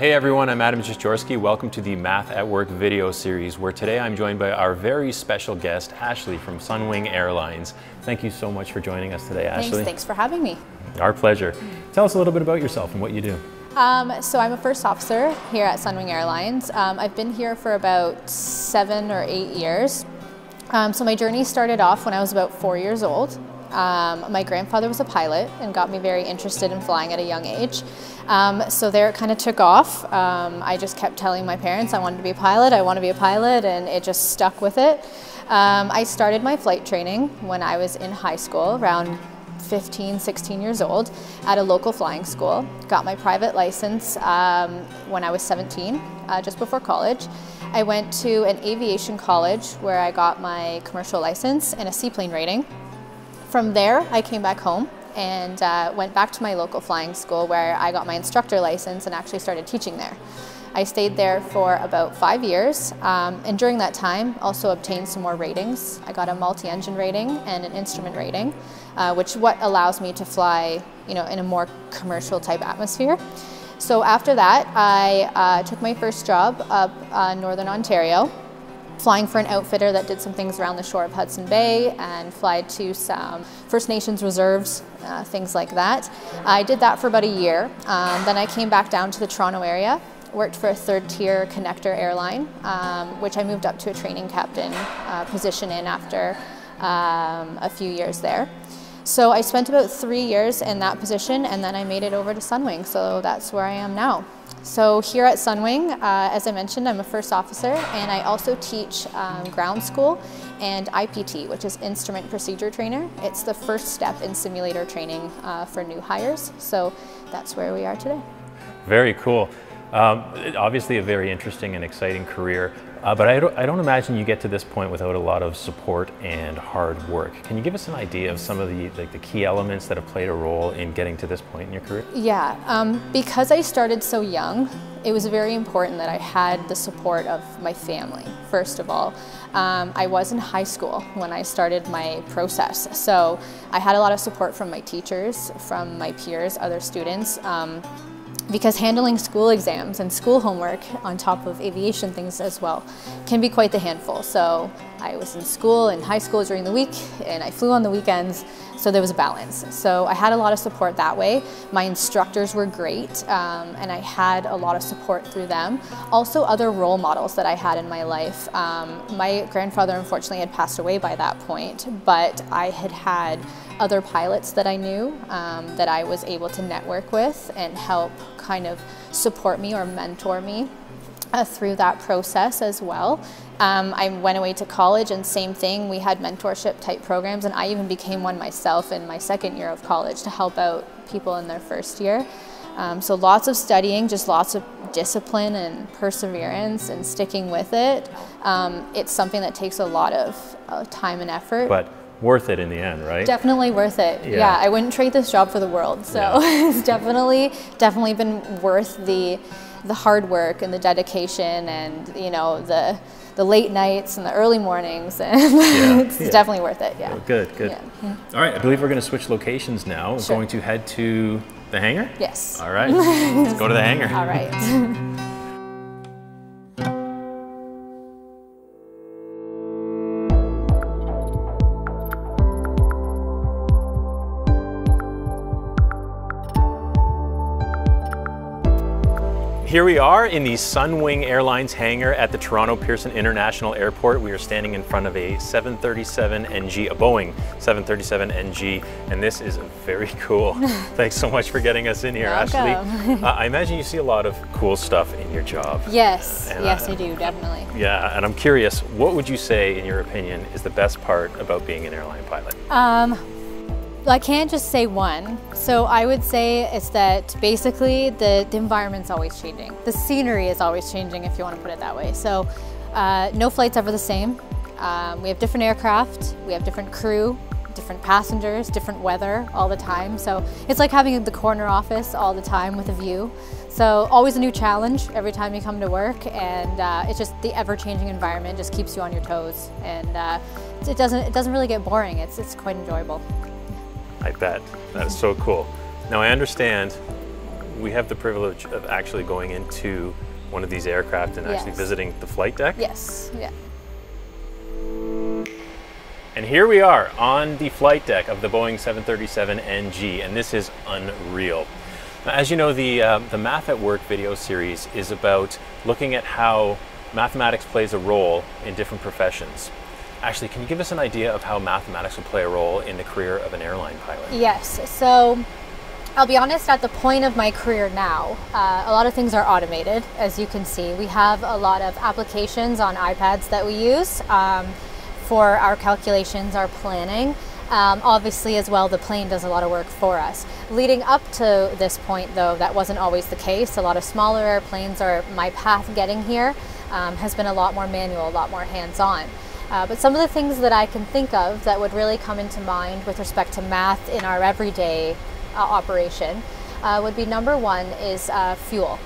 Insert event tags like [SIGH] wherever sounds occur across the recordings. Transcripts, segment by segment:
Hey everyone, I'm Adam Jaworski. Welcome to the Math at Work video series, where today I'm joined by our very special guest, Ashley from Sunwing Airlines. Thank you so much for joining us today, Ashley. Thanks, thanks for having me. Our pleasure. Tell us a little bit about yourself and what you do. Um, so I'm a first officer here at Sunwing Airlines. Um, I've been here for about seven or eight years. Um, so my journey started off when I was about four years old. Um, my grandfather was a pilot and got me very interested in flying at a young age. Um, so there it kind of took off. Um, I just kept telling my parents I wanted to be a pilot, I want to be a pilot, and it just stuck with it. Um, I started my flight training when I was in high school, around 15, 16 years old, at a local flying school. Got my private license um, when I was 17, uh, just before college. I went to an aviation college where I got my commercial license and a seaplane rating. From there, I came back home and uh, went back to my local flying school where I got my instructor license and actually started teaching there. I stayed there for about five years, um, and during that time, also obtained some more ratings. I got a multi-engine rating and an instrument rating, uh, which what allows me to fly, you know, in a more commercial type atmosphere. So after that, I uh, took my first job up uh, Northern Ontario flying for an outfitter that did some things around the shore of Hudson Bay and fly to some First Nations reserves, uh, things like that. I did that for about a year. Um, then I came back down to the Toronto area, worked for a third tier connector airline, um, which I moved up to a training captain uh, position in after um, a few years there. So I spent about three years in that position and then I made it over to Sunwing, so that's where I am now. So here at Sunwing, uh, as I mentioned, I'm a first officer and I also teach um, ground school and IPT, which is Instrument Procedure Trainer. It's the first step in simulator training uh, for new hires. So that's where we are today. Very cool. Um, obviously a very interesting and exciting career, uh, but I don't, I don't, imagine you get to this point without a lot of support and hard work. Can you give us an idea of some of the, like, the key elements that have played a role in getting to this point in your career? Yeah, um, because I started so young, it was very important that I had the support of my family, first of all. Um, I was in high school when I started my process, so I had a lot of support from my teachers, from my peers, other students. Um, because handling school exams and school homework on top of aviation things as well can be quite the handful. So I was in school in high school during the week and I flew on the weekends so there was a balance. So I had a lot of support that way. My instructors were great um, and I had a lot of support through them. Also other role models that I had in my life. Um, my grandfather unfortunately had passed away by that point but I had had other pilots that I knew um, that I was able to network with and help kind of support me or mentor me uh, through that process as well. Um, I went away to college and same thing, we had mentorship type programs and I even became one myself in my second year of college to help out people in their first year. Um, so lots of studying, just lots of discipline and perseverance and sticking with it. Um, it's something that takes a lot of uh, time and effort. But worth it in the end, right? Definitely worth it. Yeah, yeah I wouldn't trade this job for the world. So yeah. [LAUGHS] it's definitely definitely been worth the the hard work and the dedication and you know the the late nights and the early mornings [LAUGHS] and yeah. it's yeah. definitely worth it. Yeah. Oh, good, good. All right, I believe we're going to switch locations now. We're going to head to the hangar. Yes. All right. Let's [LAUGHS] go to the hangar. All right. [LAUGHS] Here we are in the Sunwing Airlines hangar at the Toronto Pearson International Airport. We are standing in front of a 737NG, a Boeing 737NG, and this is very [LAUGHS] cool. [LAUGHS] Thanks so much for getting us in here, Welcome. Ashley. Uh, I imagine you see a lot of cool stuff in your job. Yes, and yes I, I do, definitely. Yeah, and I'm curious, what would you say, in your opinion, is the best part about being an airline pilot? Um, I can't just say one. So I would say it's that basically the, the environment's always changing. The scenery is always changing, if you want to put it that way. So uh, no flight's ever the same. Um, we have different aircraft, we have different crew, different passengers, different weather all the time. So it's like having the corner office all the time with a view. So always a new challenge every time you come to work and uh, it's just the ever-changing environment just keeps you on your toes and uh, it doesn't it doesn't really get boring. It's, it's quite enjoyable. I bet. That is so cool. Now I understand we have the privilege of actually going into one of these aircraft and actually Yes. visiting the flight deck. Yes. Yeah. And here we are on the flight deck of the Boeing 737NG, and this is unreal. Now, as you know, the, uh, the Math at Work video series is about looking at how mathematics plays a role in different professions. Actually, can you give us an idea of how mathematics will play a role in the career of an airline pilot? Yes. So I'll be honest, at the point of my career now, uh, a lot of things are automated, as you can see. We have a lot of applications on iPads that we use um, for our calculations, our planning. Um, obviously, as well, the plane does a lot of work for us. Leading up to this point, though, that wasn't always the case. A lot of smaller airplanes, or my path getting here, um, has been a lot more manual, a lot more hands on. Uh, but some of the things that I can think of that would really come into mind with respect to math in our everyday uh, operation uh, would be number one is uh, fuel.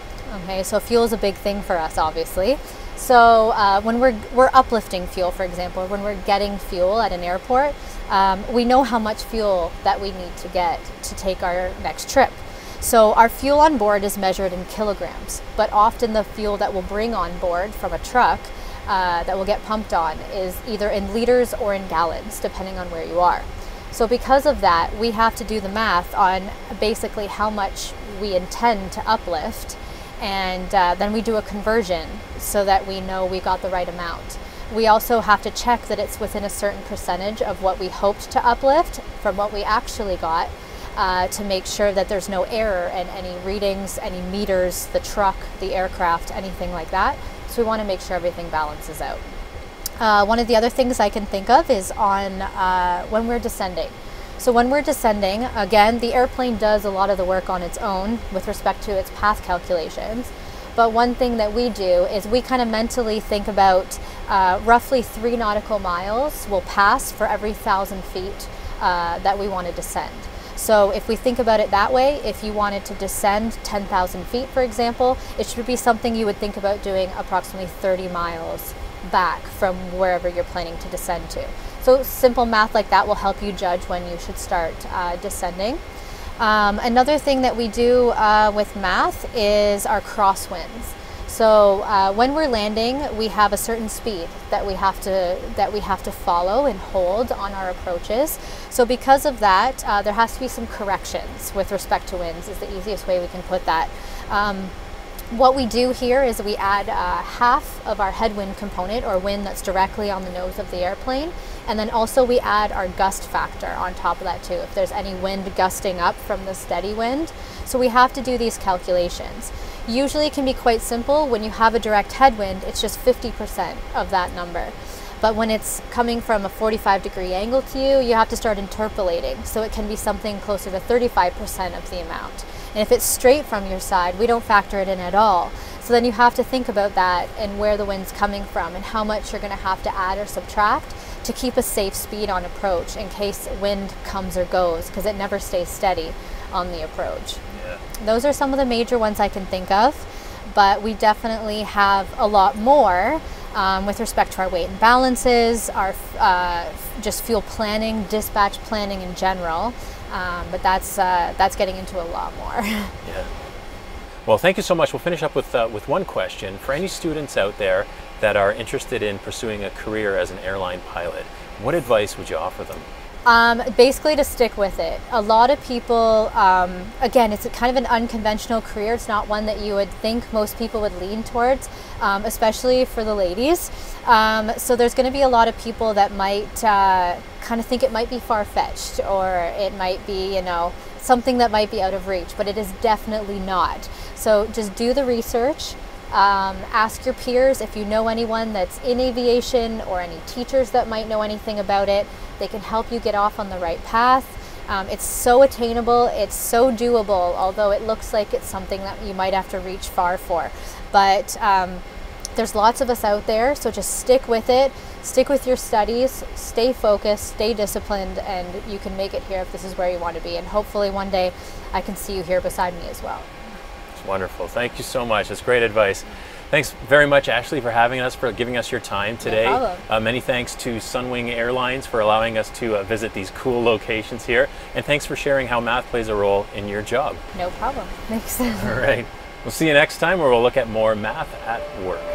Okay, so fuel is a big thing for us, obviously. So uh, when we're we're uplifting fuel, for example, when we're getting fuel at an airport, um, we know how much fuel that we need to get to take our next trip. So our fuel on board is measured in kilograms, but often the fuel that we'll bring on board from a truck uh, that will get pumped on is either in liters or in gallons, depending on where you are. So because of that, we have to do the math on basically how much we intend to uplift, and uh, then we do a conversion so that we know we got the right amount. We also have to check that it's within a certain percentage of what we hoped to uplift from what we actually got uh, to make sure that there's no error in any readings, any meters, the truck, the aircraft, anything like that. So we want to make sure everything balances out. Uh, one of the other things I can think of is on uh, when we're descending. So when we're descending, again, the airplane does a lot of the work on its own with respect to its path calculations. But one thing that we do is we kind of mentally think about uh, roughly three nautical miles will pass for every thousand feet uh, that we want to descend. So if we think about it that way, if you wanted to descend 10,000 feet, for example, it should be something you would think about doing approximately 30 miles back from wherever you're planning to descend to. So simple math like that will help you judge when you should start uh, descending. Um, another thing that we do uh, with math is our crosswinds. So uh, when we're landing, we have a certain speed that we have to that we have to follow and hold on our approaches. So because of that, uh, there has to be some corrections with respect to winds. Is the easiest way we can put that. Um, what we do here is we add uh, half of our headwind component or wind that's directly on the nose of the airplane. And then also we add our gust factor on top of that too, if there's any wind gusting up from the steady wind. So we have to do these calculations. Usually it can be quite simple. When you have a direct headwind, it's just 50% of that number. But when it's coming from a 45 degree angle to you, you have to start interpolating. So it can be something closer to 35% of the amount. And if it's straight from your side, we don't factor it in at all. So then you have to think about that and where the wind's coming from and how much you're going to have to add or subtract to keep a safe speed on approach in case wind comes or goes because it never stays steady on the approach. Yeah. Those are some of the major ones I can think of, but we definitely have a lot more um, with respect to our weight and balances, our uh, just fuel planning, dispatch planning in general. Um, but that's uh, that's getting into a lot more. [LAUGHS] Yeah. Well, thank you so much. We'll finish up with, uh, with one question. For any students out there that are interested in pursuing a career as an airline pilot, what advice would you offer them? Um, basically, to stick with it. A lot of people, um, again, it's kind of an unconventional career. It's not one that you would think most people would lean towards, um, especially for the ladies. Um, so there's going to be a lot of people that might uh, kind of think it might be far fetched or it might be, you know, something that might be out of reach, but it is definitely not. So just do the research. Um, ask your peers if you know anyone that's in aviation or any teachers that might know anything about it. They can help you get off on the right path. Um, it's so attainable, it's so doable, although it looks like it's something that you might have to reach far for. But um, there's lots of us out there, so just stick with it, stick with your studies, stay focused, stay disciplined, and you can make it here if this is where you want to be. And hopefully one day I can see you here beside me as well. Wonderful. Thank you so much. That's great advice. Thanks very much, Ashley, for having us, for giving us your time today. No. Uh, many thanks to Sunwing Airlines for allowing us to uh, visit these cool locations here. And thanks for sharing how math plays a role in your job. No problem. Thanks. All right. We'll see you next time where we'll look at more math at work.